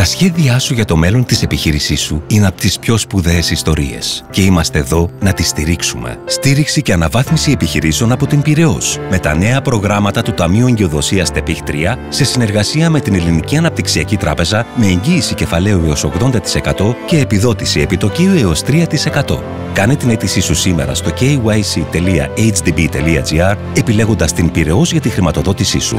Τα σχέδιά σου για το μέλλον της επιχείρησής σου είναι από τις πιο σπουδαίες ιστορίες και είμαστε εδώ να τις στηρίξουμε. Στήριξη και αναβάθμιση επιχειρήσεων από την Πυραιός με τα νέα προγράμματα του Ταμείου Εγκυοδοσίας ΤΕΠΙΧ 3 σε συνεργασία με την Ελληνική Αναπτυξιακή Τράπεζα με εγγύηση κεφαλαίου έως 80% και επιδότηση επιτοκίου έως 3%. Κάνε την αίτησή σου σήμερα στο kyc.hdb.gr επιλέγοντας την Πυραιός για τη χρηματοδότησή σου.